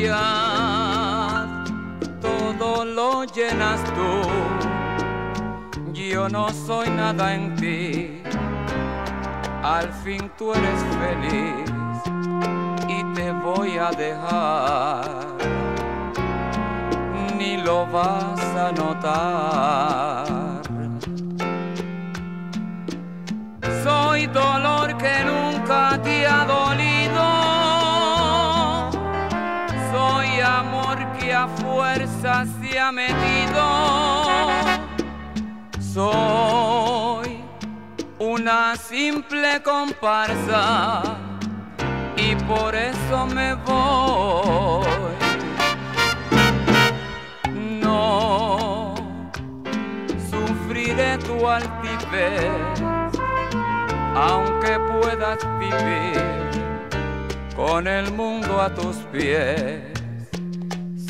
Ya todo lo llenas tú, yo no soy nada en ti, al fin tú eres feliz y te voy a dejar, ni lo vas a notar. Fuerza se ha metido. Soy una simple comparsa y por eso me voy. No sufriré tu altivez, aunque puedas vivir con el mundo a tus pies.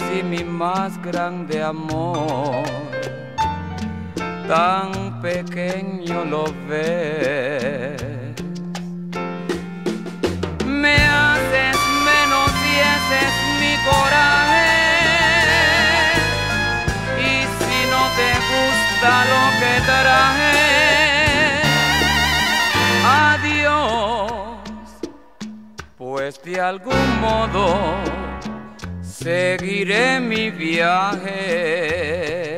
Si mi más grande amor tan pequeño lo ves. Me haces menos y ese es mi coraje. Y si no te gusta lo que traje, adiós. Pues de algún modo seguiré mi viaje.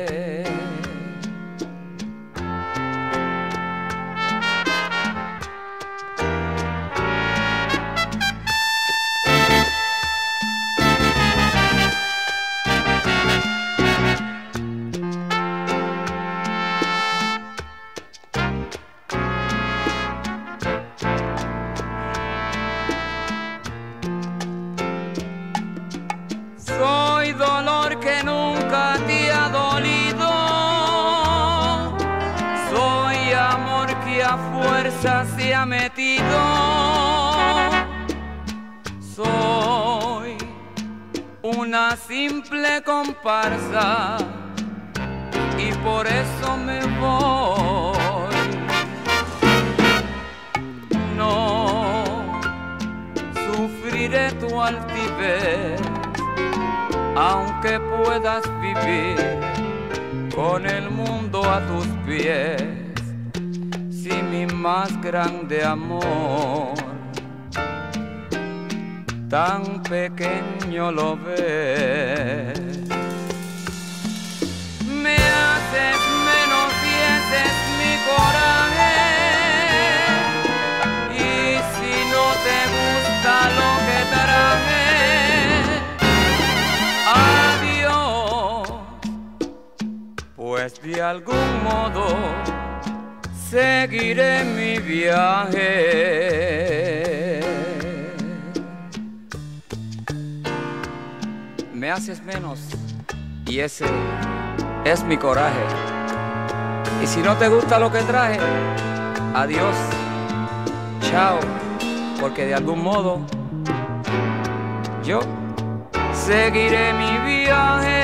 Fuerza se ha metido. Soy una simple comparsa y por eso me voy. No sufriré tu altivez aunque puedas vivir con el mundo a tus pies, si mi más grande amor tan pequeño lo ves. Me haces menos y ese es mi coraje. Y si no te gusta lo que traje, adiós, pues de algún modo seguiré mi viaje. Me haces menos y ese es mi coraje. Y si no te gusta lo que traje, adiós, chao, porque de algún modo yo seguiré mi viaje.